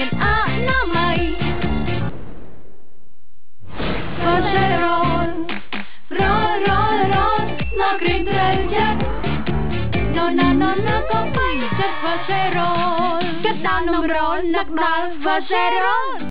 មានអនាម័យ Passeron រត់រត់រត់ណាក្រេងត្រូវចិត្ត No no no no កុំបែកចិត្ត Passeron ចិត្តដល់នំរលនឹកដល់ Passeron